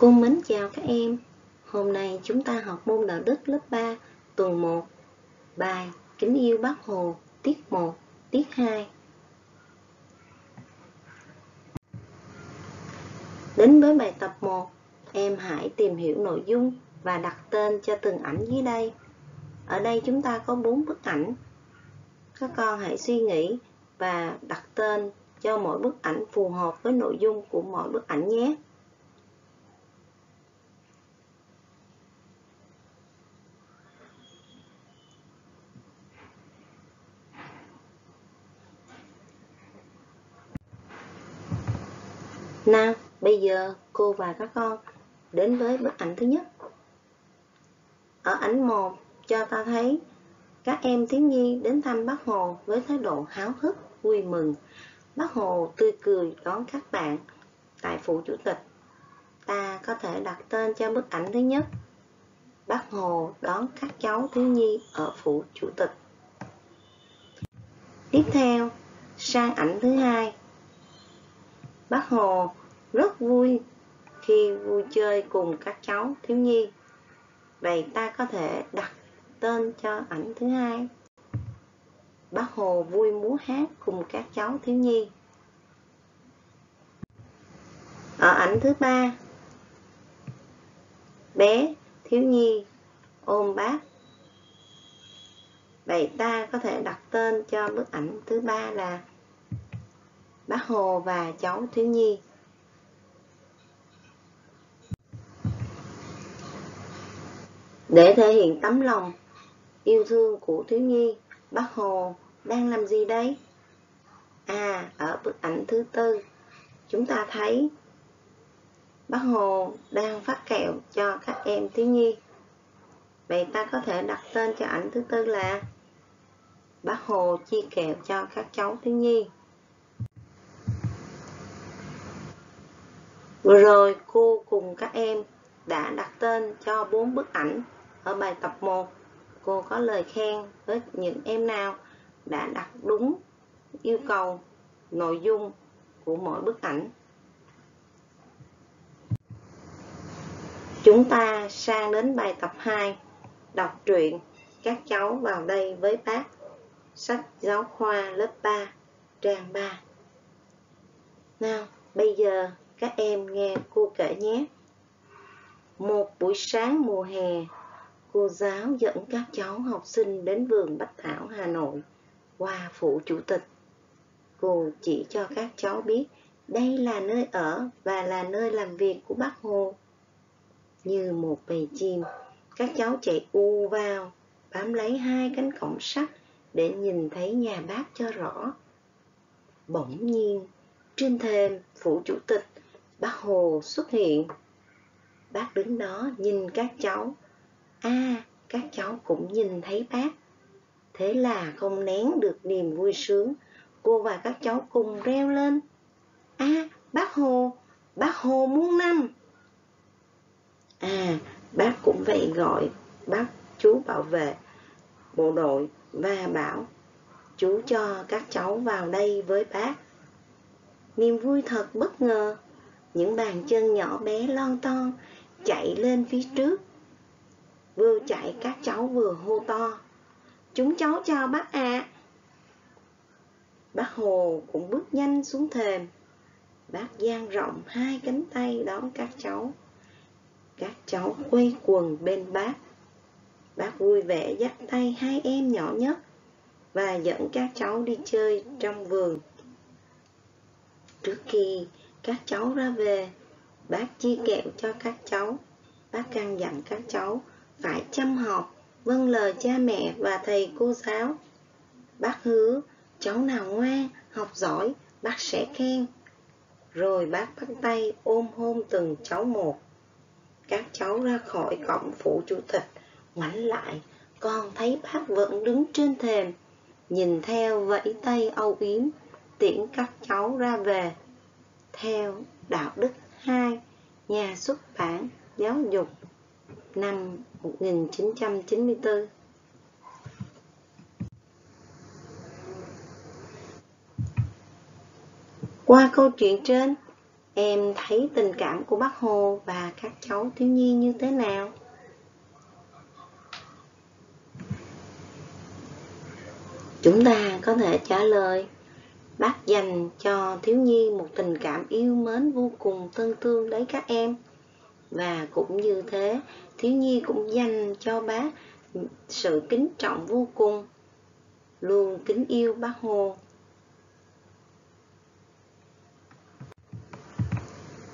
Cô mến chào các em. Hôm nay chúng ta học môn đạo đức lớp 3, tuần 1, bài Kính yêu Bác Hồ, tiết 1, tiết 2. Đến với bài tập 1, em hãy tìm hiểu nội dung và đặt tên cho từng ảnh dưới đây. Ở đây chúng ta có 4 bức ảnh. Các con hãy suy nghĩ và đặt tên cho mỗi bức ảnh phù hợp với nội dung của mỗi bức ảnh nhé. Nào, bây giờ cô và các con đến với bức ảnh thứ nhất. Ở ảnh 1 cho ta thấy các em thiếu nhi đến thăm bác Hồ với thái độ háo hức, vui mừng. Bác Hồ tươi cười đón các bạn tại phủ chủ tịch. Ta có thể đặt tên cho bức ảnh thứ nhất. Bác Hồ đón các cháu thiếu nhi ở phủ chủ tịch. Tiếp theo, sang ảnh thứ hai. Bác Hồ rất vui khi vui chơi cùng các cháu thiếu nhi. Vậy ta có thể đặt tên cho ảnh thứ hai. Bác Hồ vui múa hát cùng các cháu thiếu nhi. Ở ảnh thứ ba, bé thiếu nhi ôm bác. Vậy ta có thể đặt tên cho bức ảnh thứ ba là Bác Hồ và cháu thiếu nhi. Để thể hiện tấm lòng yêu thương của thiếu nhi, bác Hồ đang làm gì đấy? À, ở bức ảnh thứ tư, chúng ta thấy bác Hồ đang phát kẹo cho các em thiếu nhi. Vậy ta có thể đặt tên cho ảnh thứ tư là Bác Hồ chia kẹo cho các cháu thiếu nhi. Vừa rồi cô cùng các em đã đặt tên cho bốn bức ảnh ở bài tập 1. Cô có lời khen với những em nào đã đặt đúng yêu cầu nội dung của mỗi bức ảnh. Chúng ta sang đến bài tập 2, đọc truyện các cháu vào đây với bác. Sách giáo khoa lớp 3, trang 3. Nào, bây giờ các em nghe cô kể nhé. Một buổi sáng mùa hè, cô giáo dẫn các cháu học sinh đến vườn Bách Thảo Hà Nội qua phủ chủ tịch. Cô chỉ cho các cháu biết đây là nơi ở và là nơi làm việc của bác Hồ. Như một bầy chim, các cháu chạy u vào, bám lấy hai cánh cổng sắt để nhìn thấy nhà bác cho rõ. Bỗng nhiên, trên thềm phủ chủ tịch, bác Hồ xuất hiện. Bác đứng đó nhìn các cháu. À, các cháu cũng nhìn thấy bác. Thế là không nén được niềm vui sướng, cô và các cháu cùng reo lên. À, bác Hồ, bác Hồ muôn năm. À, bác cũng vậy gọi bác chú bảo vệ bộ đội và bảo chú cho các cháu vào đây với bác. Niềm vui thật bất ngờ, những bàn chân nhỏ bé lon ton chạy lên phía trước. Vừa chạy các cháu vừa hô to. Chúng cháu chào bác ạ. À. Bác Hồ cũng bước nhanh xuống thềm. Bác giang rộng hai cánh tay đón các cháu. Các cháu quay quần bên bác. Bác vui vẻ dắt tay hai em nhỏ nhất và dẫn các cháu đi chơi trong vườn. Trước khi các cháu ra về, bác chia kẹo cho các cháu. Bác căn dặn các cháu phải chăm học, vâng lời cha mẹ và thầy cô giáo. Bác hứa cháu nào ngoan, học giỏi, bác sẽ khen. Rồi bác bắt tay ôm hôn từng cháu một. Các cháu ra khỏi cổng phủ chủ tịch, ngoảnh lại, con thấy bác vẫn đứng trên thềm, nhìn theo vẫy tay âu yếm, tiễn các cháu ra về. Theo đạo đức 2, nhà xuất bản giáo dục năm 1994. Qua câu chuyện trên, em thấy tình cảm của bác Hồ và các cháu thiếu nhi như thế nào? Chúng ta có thể trả lời Bác dành cho thiếu nhi một tình cảm yêu mến vô cùng thân thương đấy các em. Và cũng như thế, thiếu nhi cũng dành cho bác sự kính trọng vô cùng, luôn kính yêu bác Hồ.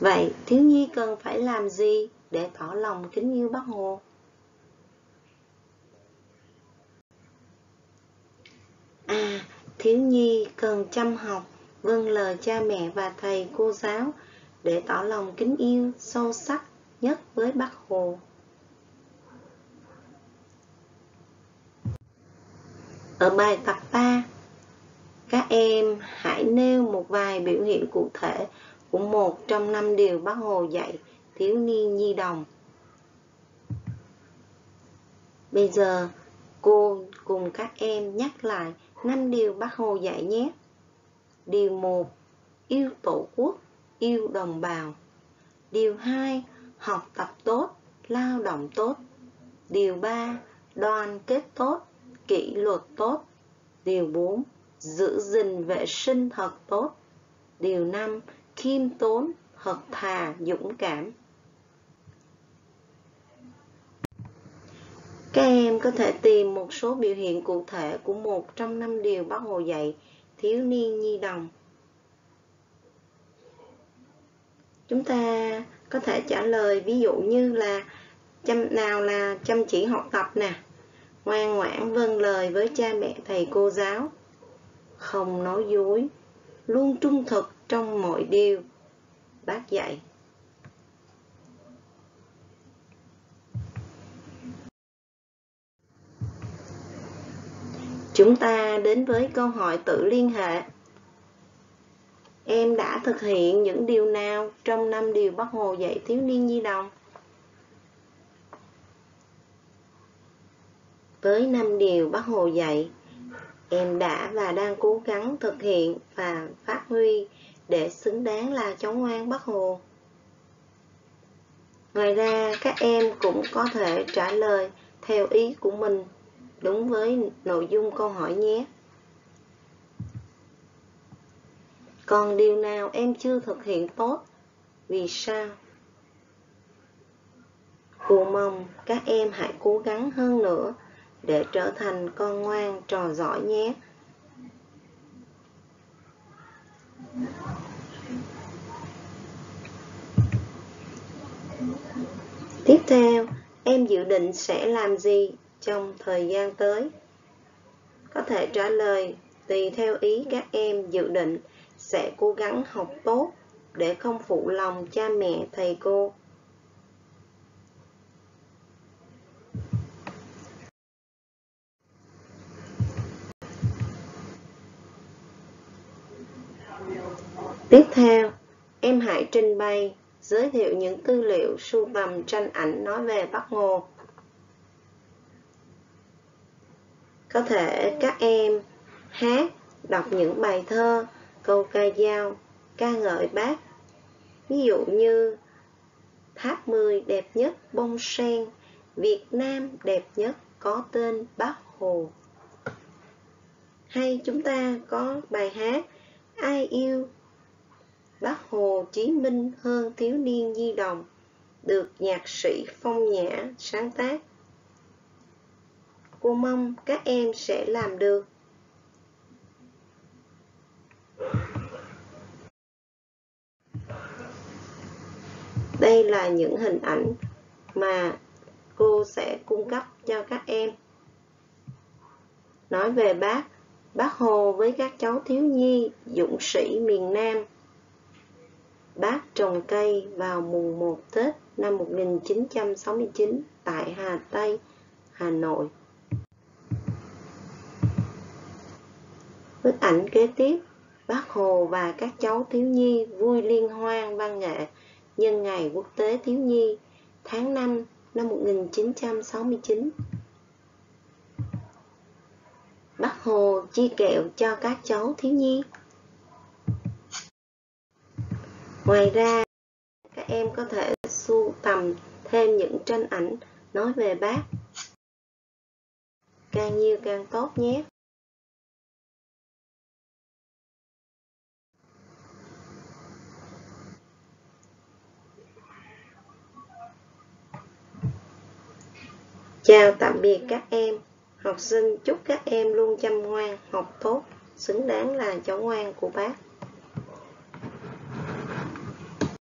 Vậy thiếu nhi cần phải làm gì để tỏ lòng kính yêu bác Hồ? À, thiếu nhi cần chăm học, vâng lời cha mẹ và thầy cô giáo để tỏ lòng kính yêu sâu sắc nhất với bác Hồ. Ở bài tập 3, các em hãy nêu một vài biểu hiện cụ thể của một trong năm điều bác Hồ dạy thiếu niên nhi đồng. Bây giờ, cô cùng các em nhắc lại năm điều bác Hồ dạy nhé. Điều 1. Yêu tổ quốc, yêu đồng bào. Điều 2. Học tập tốt, lao động tốt. Điều 3. Đoàn kết tốt, kỷ luật tốt. Điều 4. Giữ gìn vệ sinh thật tốt. Điều 5. Khiêm tốn, thật thà, dũng cảm. Các em có thể tìm một số biểu hiện cụ thể của một trong năm điều bác Hồ dạy thiếu niên nhi đồng. Chúng ta có thể trả lời ví dụ như là chăm nào là chăm chỉ học tập nè, ngoan ngoãn vâng lời với cha mẹ thầy cô giáo, không nói dối, luôn trung thực trong mọi điều bác dạy. Chúng ta đến với câu hỏi tự liên hệ. Em đã thực hiện những điều nào trong năm điều Bác Hồ dạy thiếu niên nhi đồng? Với năm điều Bác Hồ dạy, em đã và đang cố gắng thực hiện và phát huy để xứng đáng là cháu ngoan Bác Hồ. Ngoài ra, các em cũng có thể trả lời theo ý của mình đúng với nội dung câu hỏi nhé. Còn điều nào em chưa thực hiện tốt? Vì sao? Cô mong các em hãy cố gắng hơn nữa để trở thành con ngoan trò giỏi nhé. Tiếp theo, em dự định sẽ làm gì trong thời gian tới? Có thể trả lời tùy theo ý các em dự định sẽ cố gắng học tốt để không phụ lòng cha mẹ thầy cô. Tiếp theo, em hãy trình bày, giới thiệu những tư liệu sưu tầm tranh ảnh nói về Bắc Hồ Có thể các em hát, đọc những bài thơ, câu ca dao, ca ngợi bác. Ví dụ như Tháp 10 đẹp nhất bông sen, Việt Nam đẹp nhất có tên Bác Hồ. Hay chúng ta có bài hát Ai yêu Bác Hồ Chí Minh hơn thiếu niên di đồng được nhạc sĩ Phong Nhã sáng tác cô mong các em sẽ làm được đây là những hình ảnh mà cô sẽ cung cấp cho các em. Nói về bác bác hồ với các cháu thiếu nhi dũng sĩ miền nam. Bác trồng cây vào mùng 1 Tết năm 1969 tại Hà Tây, Hà Nội. Bức ảnh kế tiếp, bác Hồ và các cháu thiếu nhi vui liên hoan văn nghệ nhân ngày quốc tế thiếu nhi tháng 5 năm 1969. Bác Hồ chia kẹo cho các cháu thiếu nhi. Ngoài ra, các em có thể sưu tầm thêm những tranh ảnh nói về bác. Càng nhiều càng tốt nhé. Chào tạm biệt các em. Học sinh chúc các em luôn chăm ngoan, học tốt, xứng đáng là cháu ngoan của bác.